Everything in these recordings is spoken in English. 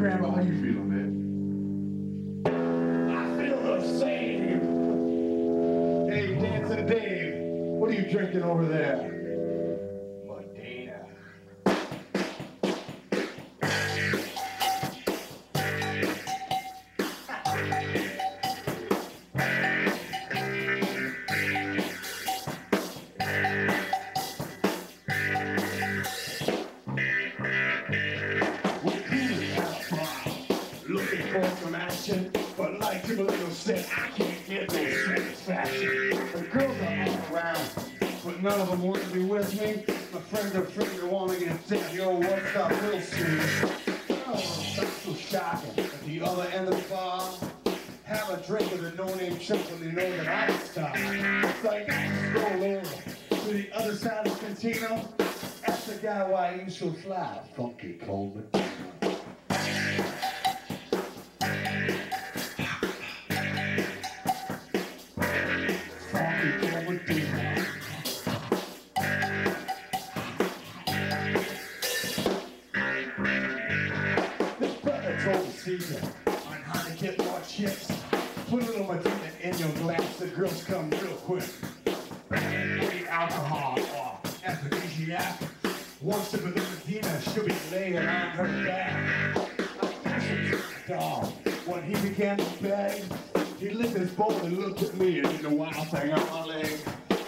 grandma. how you feeling, man. I feel the same. Hey, dancing Dave, what are you drinking over there? But like Timberlake said, I can't get no satisfaction. The girls are all around, but none of them want to be with me. My friends are free to want to get down. Yo, what's up, Will Smith? Oh, that's so shocking. At the other end of the bar, have a drink with a no-name chump when they know that a star. It's like I stroll over to the other side of the cantina. Ask the guy why you so fly, Funky Cold Medina. Caesar on how to get more chicks. Put a little Medina in your glass, the girls come real quick. Any alcohol or aphrodisiac. Of the Medina, she'll be laying on her back. Dog, when he began to beg, he licked his bowl and looked at me and did the wild thing on my leg.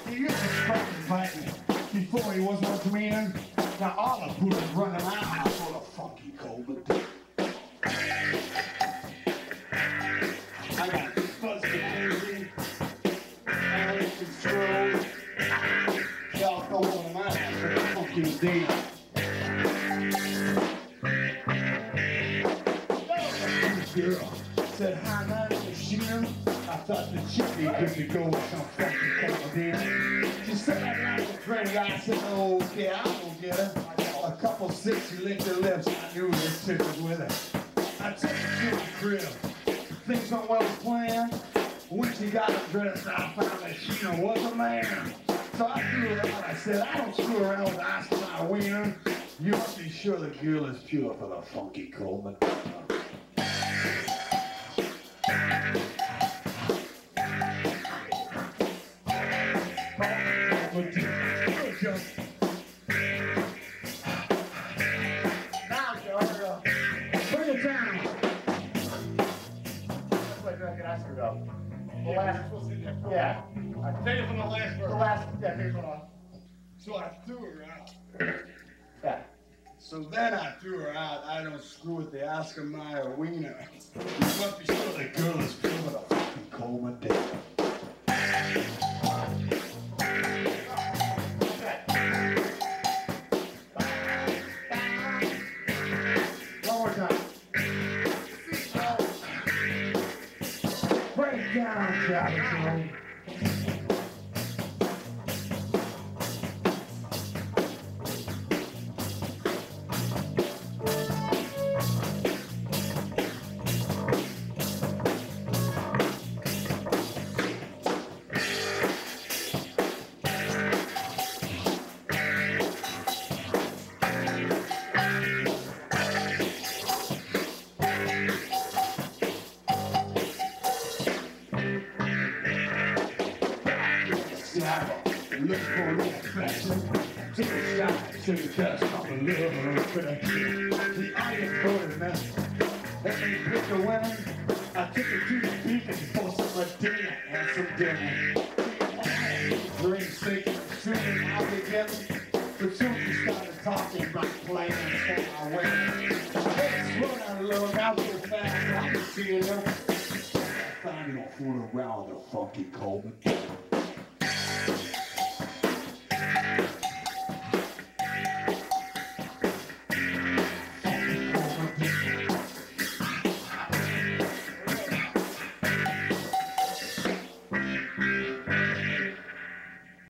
He used to fucking fight me before he was much meaner. Now all the poodles running my the. Girl said, hi, my name is Sheena. I thought the chimney could be going some funky couple dinner. She said, I'd like a drink. I said, okay, I'll go get her. A couple sips, she licked her lips. I knew this chick was with her. I took her to the crib. Things went well planned. When she got dressed, I found that Sheena was a man. So I threw her out. I said, I around with ice in my wiener. You must be sure the girl is pure for the funky Cold Medina. But you- just- Now, Georgia, bring it down. That's what I I screwed up. The last, yeah, Take it from the last the last, yeah, here's one on. So I threw her out. Yeah. So then I threw her out. I don't screw with the Oscar Mayer wiener. You must be sure the girl is pure with a fucking Coleman dick. One more time. Break down, Travis. Look for a little affection. Take a shot, take a test, I'm a little affection. The audience voted now. Let me pick a winner. I took it to the beacon for some Medina and some dinner. Drink, soon I'll begin. But soon we started talking about plans for my wedding. Let's slow down a little, now so fast, I can see it. I find you don't fool around a funky Cold Medina.